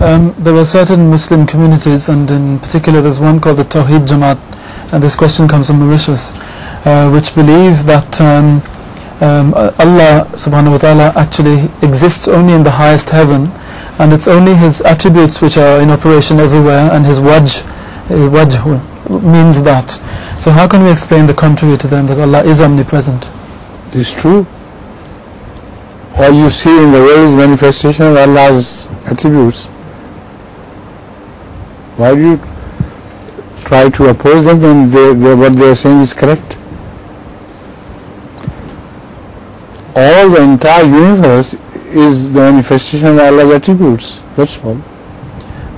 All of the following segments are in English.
Um, there were certain Muslim communities, and in particular, there's one called the Tawheed Jamaat, and this question comes from Mauritius, uh, which believe that um, um, Allah subhanahu wa ta'ala actually exists only in the highest heaven, and it's only His attributes which are in operation everywhere, and His wajh, uh, wajh means that. So, how can we explain the contrary to them that Allah is omnipresent? It's true. All you see in the world is manifestation of Allah's attributes. Why do you try to oppose them when they, they, what they are saying is correct? All the entire universe is the manifestation of Allah's attributes. That's all.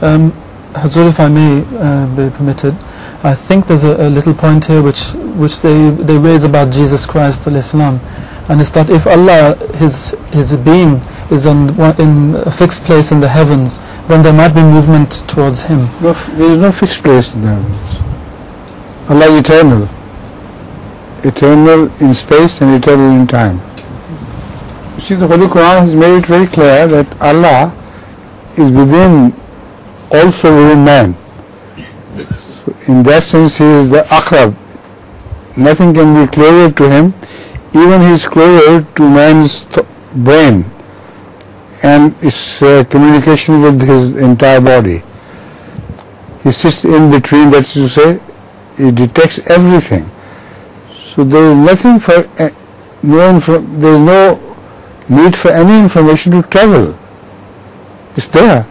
Um, Hazur, if I may uh, be permitted, I think there's a, a little point here which which they, they raise about Jesus Christ and it's that if Allah, His His being, is in, in a fixed place in the heavens, then there might be movement towards Him. No, there is no fixed place in the heavens. Allah is eternal. Eternal in space and eternal in time. You see, the Holy Quran has made it very clear that Allah is within, also within man. So in that sense, He is the Aqrab. Nothing can be closer to Him. Even He is closer to man's brain and its uh, communication with his entire body. He sits in between, that's to say, he detects everything. So there is nothing for, uh, no there is no need for any information to travel. It's there.